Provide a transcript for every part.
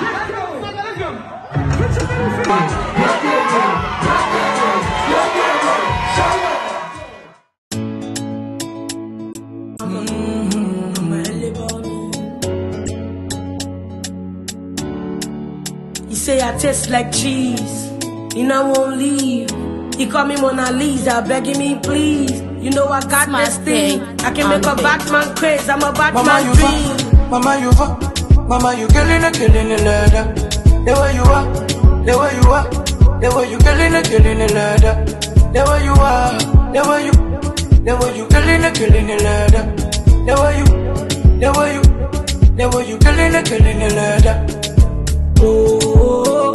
Let's go. Put your middle finger. Taste like cheese, you know I won't leave. He call me Mona Lisa, begging me please. You know I got Smart this thing. thing. I can make a On Batman craze. I'm a Mama Batman you dream. fuck, mama you fuck, mama you killing it, killing it, leather. The way you are, the way you are, the way you killing it, killing it, leather. The way you are, the way you, the way you killing it, killing it, leather. The way you, the way you, the way you killing it, killing it, leather. Oh, oh, oh,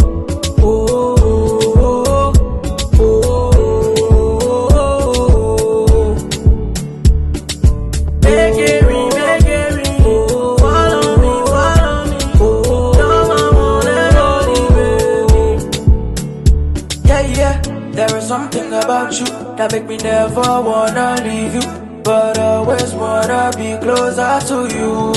that make me never wanna leave you, but always wanna be closer to you.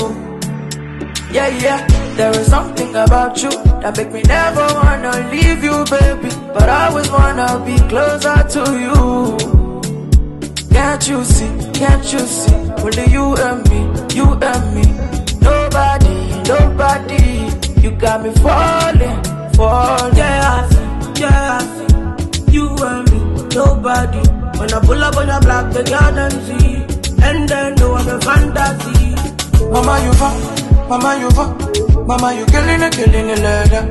Yeah, yeah, there is something about you that make me never wanna leave you, baby, but I always wanna be closer to you. Can't you see, can't you see, only you and me, you and me, nobody, nobody, you got me falling, falling. Yeah, I see, yeah, I see. You and me, nobody. When I pull up on your block, the garden see. And then I'm a fantasy. Mama you fuck, mama you fuck, mama you killing it, killing it, leather.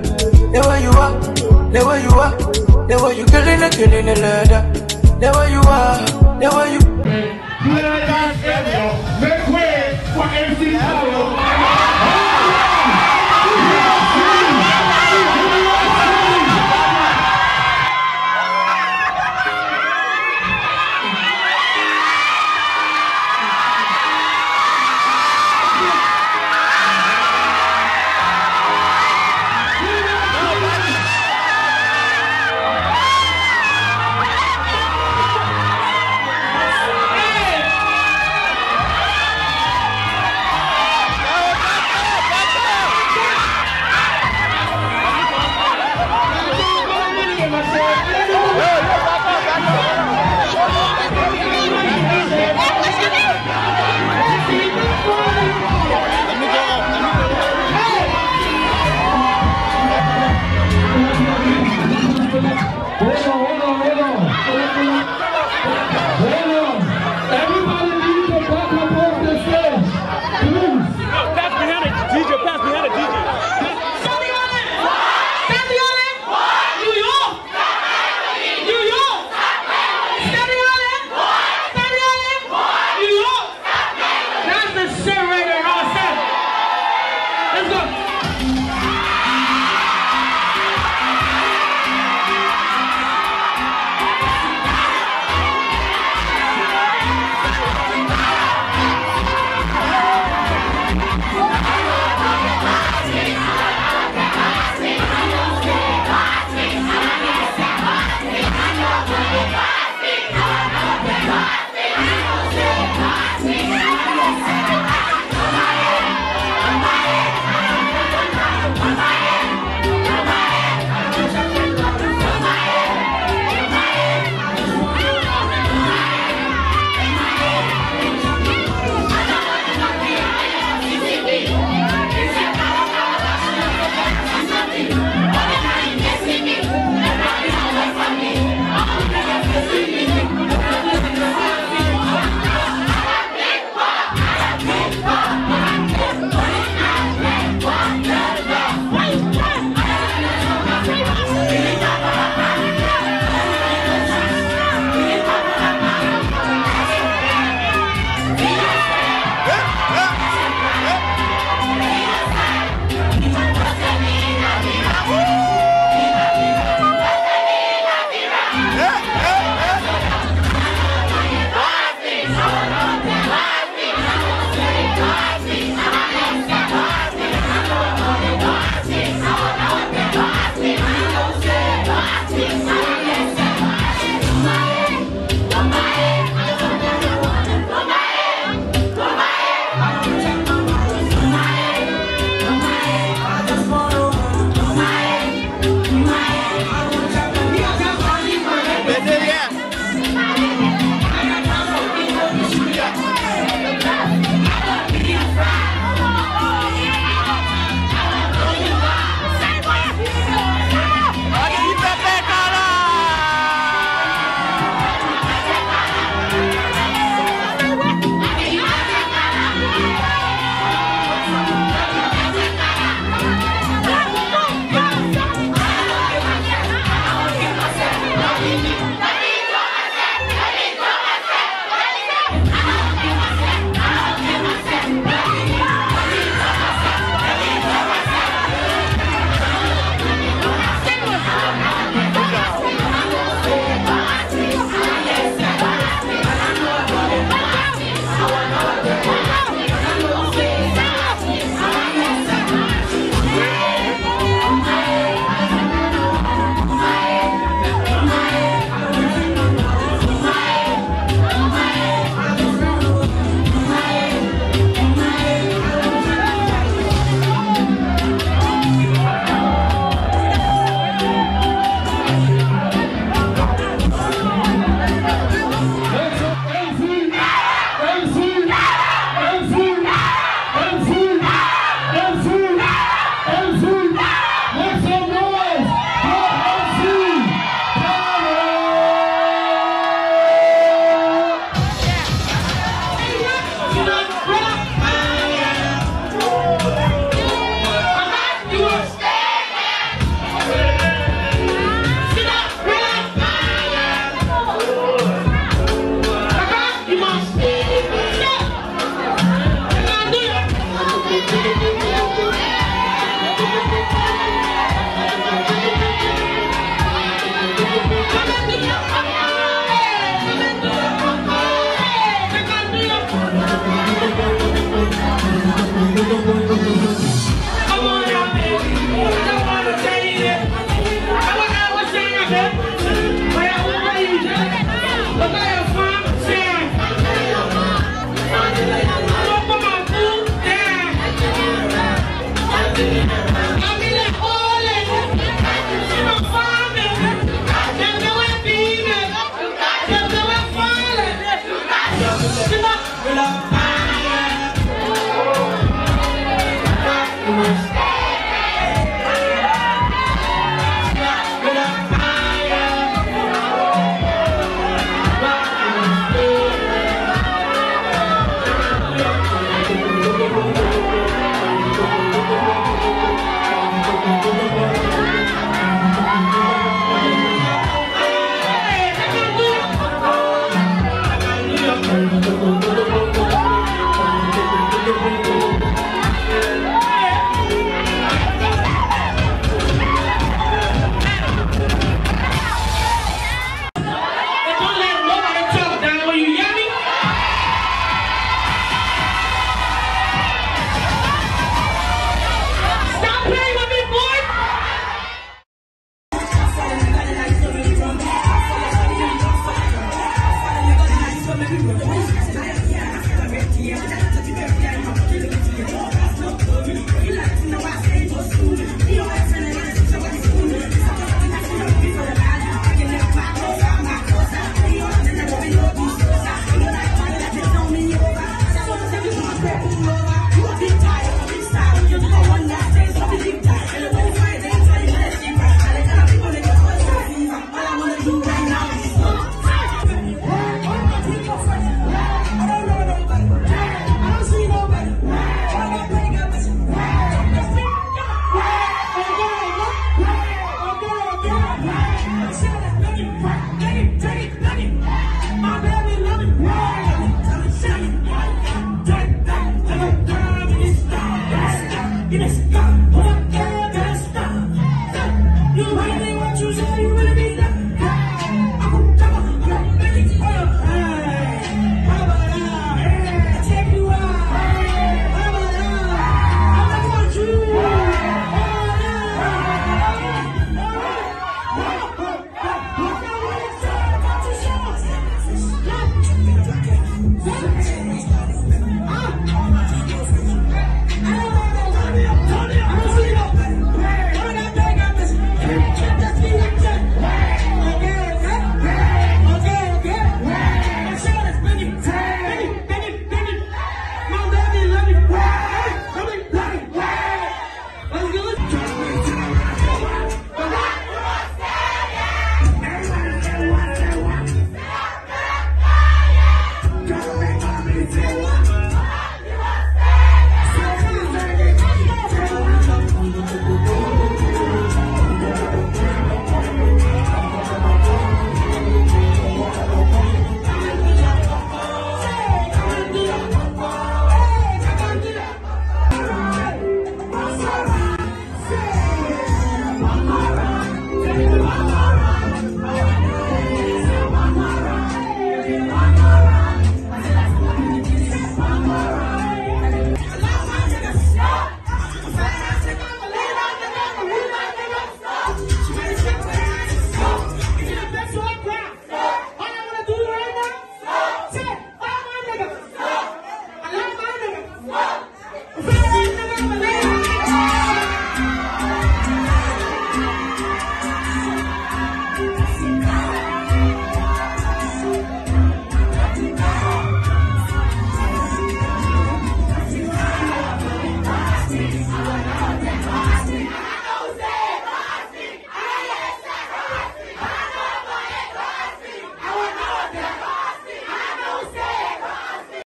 The way you are, the way you are, the way you killing it, killing it, leather. The way you are, the way you. Make way for MC Pablo.